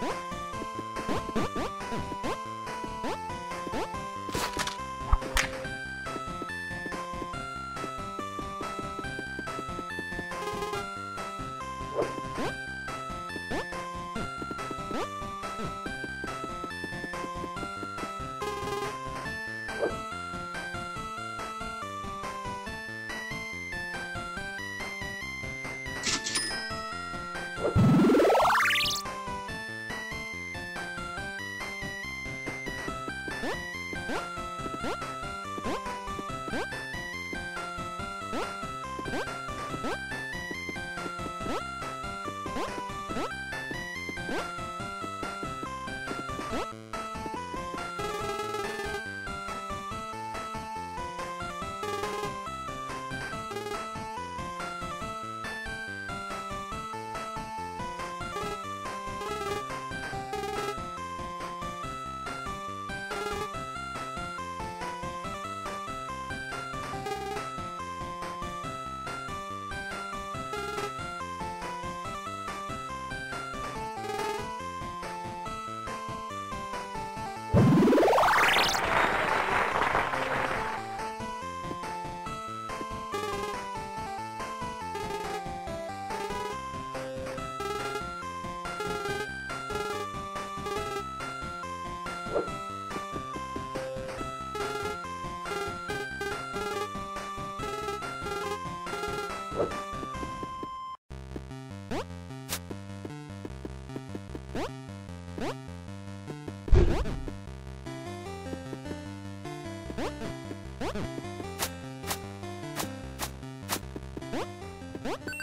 What? 어?